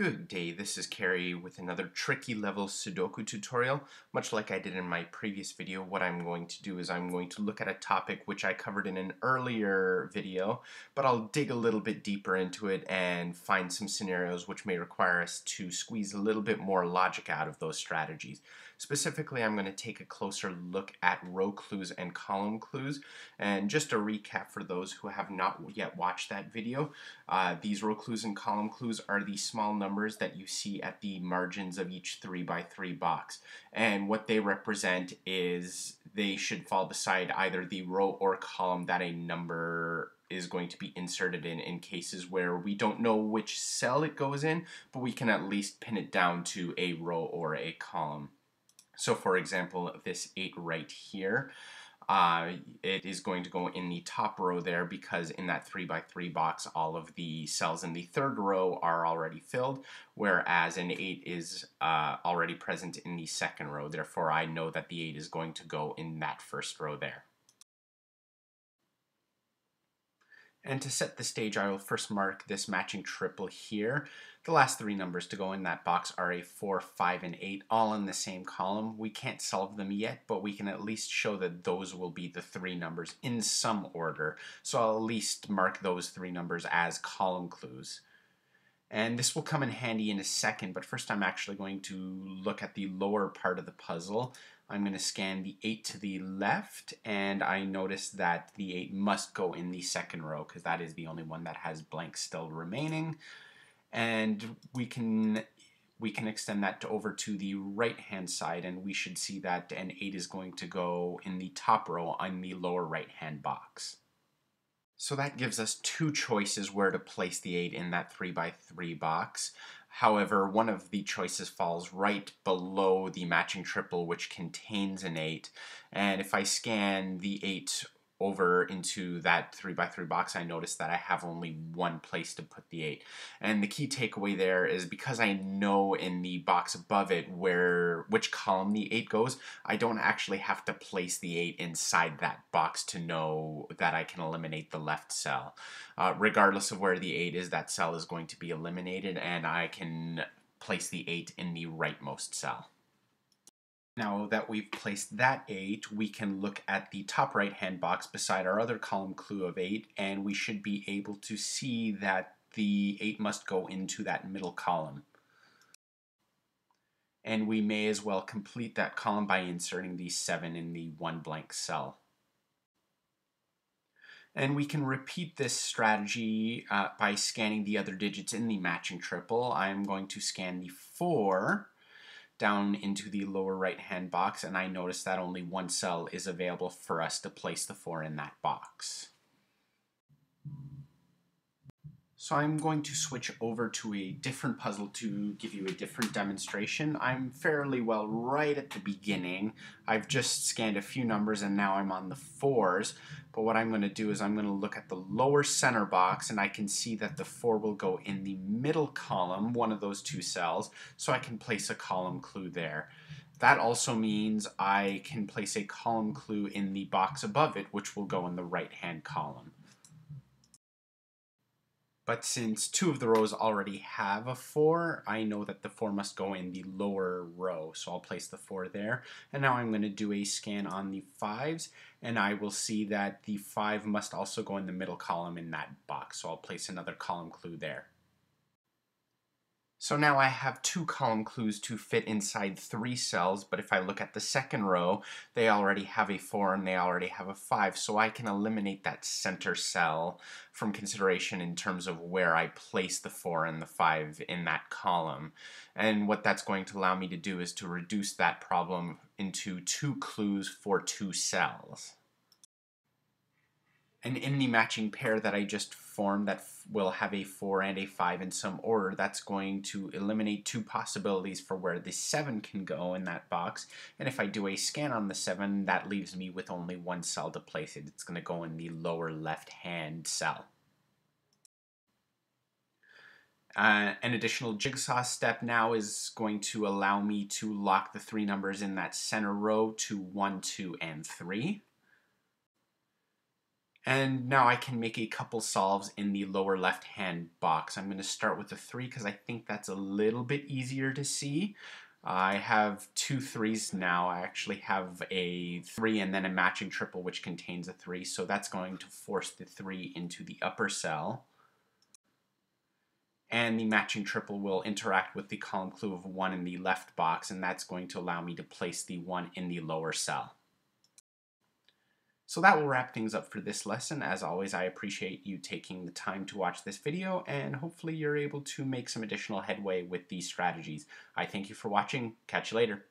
Good day, this is Cary with another tricky level Sudoku tutorial. Much like I did in my previous video, what I'm going to do is I'm going to look at a topic which I covered in an earlier video, but I'll dig a little bit deeper into it and find some scenarios which may require us to squeeze a little bit more logic out of those strategies. Specifically, I'm going to take a closer look at row clues and column clues, and just a recap for those who have not yet watched that video, uh, these row clues and column clues are the small numbers that you see at the margins of each 3 by 3 box. And what they represent is they should fall beside either the row or column that a number is going to be inserted in in cases where we don't know which cell it goes in, but we can at least pin it down to a row or a column. So for example, this 8 right here, uh, it is going to go in the top row there because in that 3 by 3 box all of the cells in the third row are already filled whereas an 8 is uh, already present in the second row therefore I know that the 8 is going to go in that first row there. And to set the stage, I will first mark this matching triple here. The last three numbers to go in that box are a 4, 5, and 8, all in the same column. We can't solve them yet, but we can at least show that those will be the three numbers in some order. So I'll at least mark those three numbers as column clues. And this will come in handy in a second, but first I'm actually going to look at the lower part of the puzzle. I'm going to scan the 8 to the left, and I notice that the 8 must go in the second row, because that is the only one that has blanks still remaining. And we can we can extend that to over to the right hand side, and we should see that an 8 is going to go in the top row on the lower right hand box. So that gives us two choices where to place the 8 in that 3 by 3 box. However, one of the choices falls right below the matching triple, which contains an 8. And if I scan the 8 over into that 3x3 box, I notice that I have only one place to put the 8. And the key takeaway there is because I know in the box above it where which column the 8 goes, I don't actually have to place the 8 inside that box to know that I can eliminate the left cell. Uh, regardless of where the 8 is, that cell is going to be eliminated and I can place the 8 in the rightmost cell. Now that we've placed that 8, we can look at the top right hand box beside our other column clue of 8 and we should be able to see that the 8 must go into that middle column. And we may as well complete that column by inserting the 7 in the one blank cell. And we can repeat this strategy uh, by scanning the other digits in the matching triple. I'm going to scan the 4 down into the lower right hand box and I notice that only one cell is available for us to place the 4 in that box. So I'm going to switch over to a different puzzle to give you a different demonstration. I'm fairly well right at the beginning. I've just scanned a few numbers and now I'm on the fours. But what I'm going to do is I'm going to look at the lower center box and I can see that the 4 will go in the middle column, one of those two cells, so I can place a column clue there. That also means I can place a column clue in the box above it, which will go in the right hand column. But since two of the rows already have a 4, I know that the 4 must go in the lower row. So I'll place the 4 there. And now I'm going to do a scan on the 5s. And I will see that the 5 must also go in the middle column in that box. So I'll place another column clue there. So now I have two column clues to fit inside three cells, but if I look at the second row, they already have a 4 and they already have a 5, so I can eliminate that center cell from consideration in terms of where I place the 4 and the 5 in that column. And what that's going to allow me to do is to reduce that problem into two clues for two cells. And in the matching pair that I just formed that will have a 4 and a 5 in some order, that's going to eliminate two possibilities for where the 7 can go in that box. And if I do a scan on the 7, that leaves me with only one cell to place it. It's going to go in the lower left-hand cell. Uh, an additional jigsaw step now is going to allow me to lock the three numbers in that center row to 1, 2, and 3. And now I can make a couple solves in the lower left hand box. I'm going to start with the 3 because I think that's a little bit easier to see. I have two threes now. I actually have a three and then a matching triple which contains a three. So that's going to force the three into the upper cell. And the matching triple will interact with the column clue of one in the left box and that's going to allow me to place the one in the lower cell. So that will wrap things up for this lesson. As always, I appreciate you taking the time to watch this video, and hopefully you're able to make some additional headway with these strategies. I thank you for watching. Catch you later.